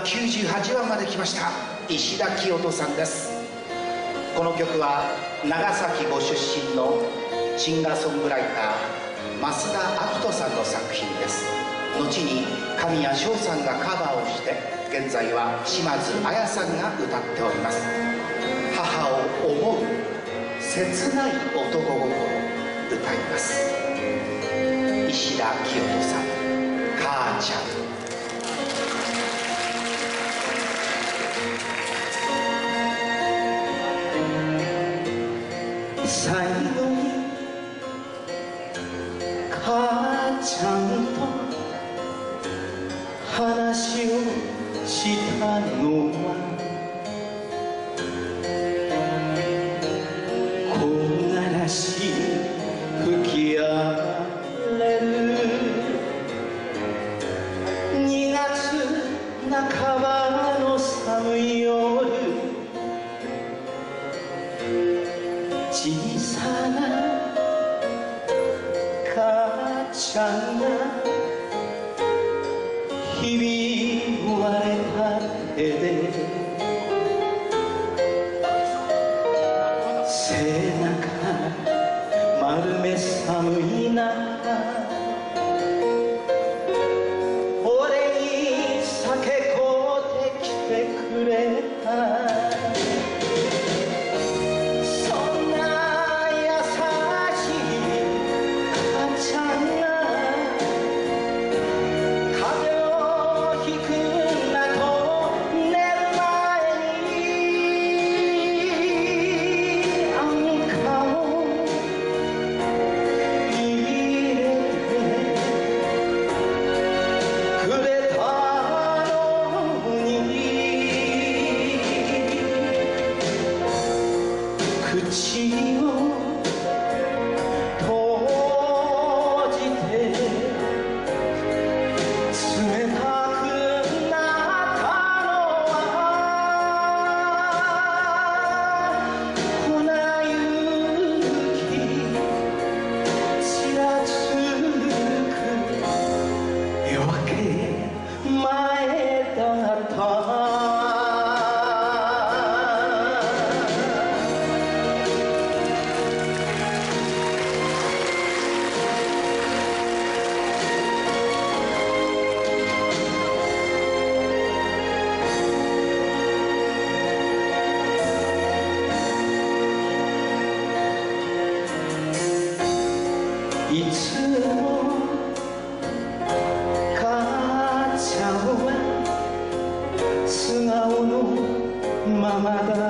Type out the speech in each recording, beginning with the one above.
は98話まで来ました。石田清人さんです。この曲は長崎ご出身のシンガーソングライター増田明人さんの作品です。後に神谷翔さんがカバーをして現在は島津亜矢さんが歌っております。母を思う切ない男心歌います。石田清人さん母ちゃん。最後に母ちゃんと話をしたのは木枯らしい吹き荒れる2月半ばの寒い夜小母ちゃんがひび割れた手で背中丸め寒い中話をいつも母ちゃんは素顔のままだ。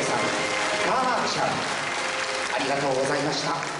石田清人さん母ちゃんありがとうございました。